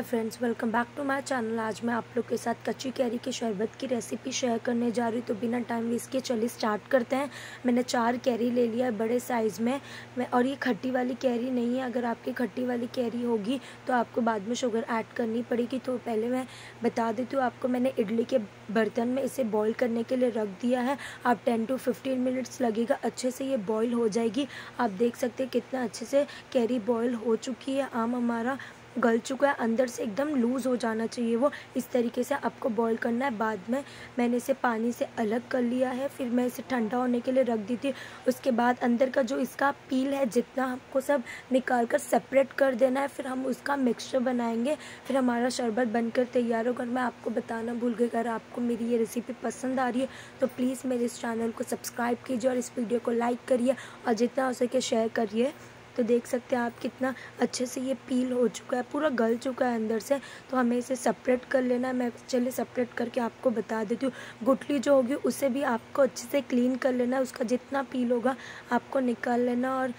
Hi friends, welcome back to my channel. आज मैं आप लोग के साथ कच्ची कैरी के शरबत की रेसिपी शेयर करने जा रही हूँ। तो बिना टाइम वेस्ट के चलिए स्टार्ट करते हैं। मैंने चार कैरी ले लिया है बड़े साइज़ में। मैं और ये खट्टी वाली कैरी नहीं है। अगर आपकी खट्टी वाली कैरी होगी तो आपको बाद में शुगर ऐड करनी पड़ेगी। तो पहले मैं बता देती हूँ, आपको मैंने इडली के बर्तन में इसे बॉयल करने के लिए रख दिया है। आप टेन टू फिफ्टीन मिनट्स लगेगा, अच्छे से ये बॉयल हो जाएगी। आप देख सकते हैं कितना अच्छे से कैरी बॉयल हो चुकी है आम हमारा। गल चुका है, अंदर से एकदम लूज़ हो जाना चाहिए वो। इस तरीके से आपको बॉईल करना है। बाद में मैंने इसे पानी से अलग कर लिया है। फिर मैं इसे ठंडा होने के लिए रख दी थी उसके बाद अंदर का जो इसका पील है, जितना हमको सब निकाल कर सेपरेट कर देना है, फिर हम उसका मिक्सचर बनाएँगे। फिर हमारा शरबत बनकर तैयार होगा। मैं आपको बताना भूल गई, अगर आपको मेरी ये रेसिपी पसंद आ रही है तो प्लीज़ मेरे इस चैनल को सब्सक्राइब कीजिए और इस वीडियो को लाइक करिए और जितना हो सके शेयर करिए। तो देख सकते हैं आप कितना अच्छे से ये पील हो चुका है, पूरा गल चुका है अंदर से। तो हमें इसे सेपरेट कर लेना है। मैं चलिए सेपरेट करके आपको बता देती हूँ। गुटली जो होगी, उसे भी आपको अच्छे से क्लीन कर लेना है। उसका जितना पील होगा, आपको निकाल लेना और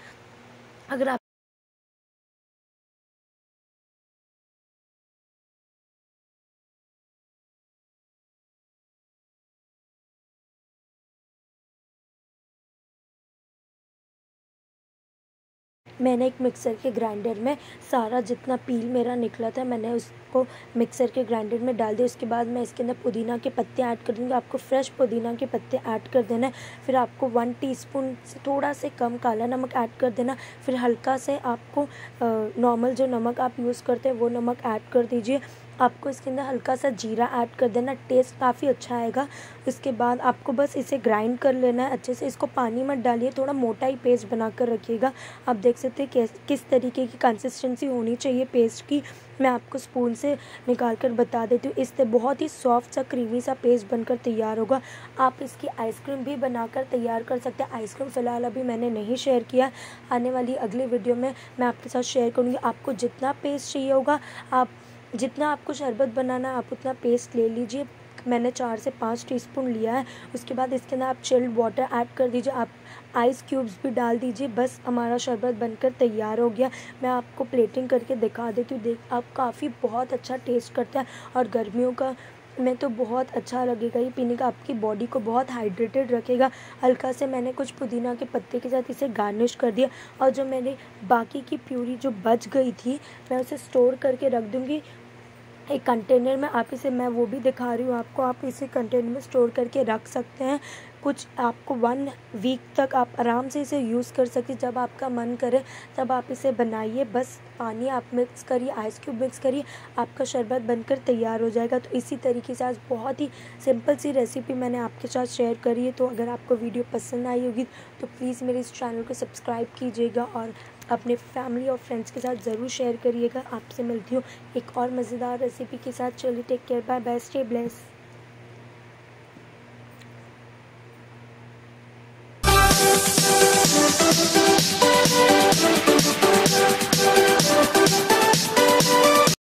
अगर आप मैंने एक मिक्सर के ग्राइंडर में सारा जितना पील मेरा निकला था, मैंने उसको मिक्सर के ग्राइंडर में डाल दिया। उसके बाद मैं इसके अंदर पुदीना के पत्ते ऐड कर दूँगी। आपको फ्रेश पुदीना के पत्ते ऐड कर देना है। फिर आपको वन टीस्पून से थोड़ा से कम काला नमक ऐड कर देना फिर हल्का से आपको नॉर्मल जो नमक आप यूज़ करते हैं, वो नमक ऐड कर दीजिए। आपको इसके अंदर हल्का सा जीरा ऐड कर देना टेस्ट काफ़ी अच्छा आएगा। इसके बाद आपको बस इसे ग्राइंड कर लेना है, अच्छे से। इसको पानी मत डालिए, थोड़ा मोटा ही पेस्ट बना कर रखिएगा। आप देख सकते हैं किस तरीके की कंसिस्टेंसी होनी चाहिए पेस्ट की। मैं आपको स्पून से निकाल कर बता देती हूँ। इससे बहुत ही सॉफ्ट सा क्रीमी सा पेस्ट बनकर तैयार होगा। आप इसकी आइसक्रीम भी बनाकर तैयार कर सकते हैं। आइसक्रीम फ़िलहाल अभी मैंने नहीं शेयर किया। आने वाली अगली वीडियो में मैं आपके साथ शेयर करूँगी। आपको जितना पेस्ट चाहिए होगा, आप जितना आपको शरबत बनाना है, आप उतना पेस्ट ले लीजिए। मैंने चार से पाँच टीस्पून लिया है। उसके बाद इसके अंदर आप चिल्ड वाटर ऐड कर दीजिए। आप आइस क्यूब्स भी डाल दीजिए। बस हमारा शरबत बनकर तैयार हो गया। मैं आपको प्लेटिंग करके दिखा देती हूँ। देख, आप काफ़ी बहुत अच्छा टेस्ट करता है। और गर्मियों का में तो बहुत अच्छा लगेगा। ये पीने का आपकी बॉडी को बहुत हाइड्रेटेड रखेगा। हल्का से मैंने कुछ पुदीना के पत्ते के साथ इसे गार्निश कर दिया। और जो मैंने बाकी की प्यूरी जो बच गई थी, मैं उसे स्टोर करके रख दूँगी। एक कंटेनर में आप इसे, मैं वो भी दिखा रही हूँ आपको, आप इसे कंटेनर में स्टोर करके रख सकते हैं। कुछ आपको वन वीक तक आप आराम से इसे यूज़ कर सकते जब आपका मन करे, तब आप इसे बनाइए। बस पानी आप मिक्स करिए आइस क्यूब मिक्स करिए, आपका शरबत बनकर तैयार हो जाएगा। तो इसी तरीके से आज बहुत ही सिंपल सी रेसिपी मैंने आपके साथ शेयर करी है। तो अगर आपको वीडियो पसंद आई होगी तो प्लीज़ मेरे इस चैनल को सब्सक्राइब कीजिएगा और अपने फैमिली और फ्रेंड्स के साथ ज़रूर शेयर करिएगा आपसे मिलती हूँ एक और मज़ेदार रेसिपी के साथ चलिए take care bye bye stay bless.